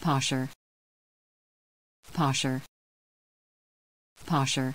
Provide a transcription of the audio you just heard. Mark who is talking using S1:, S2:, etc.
S1: posher. Posher. Posher.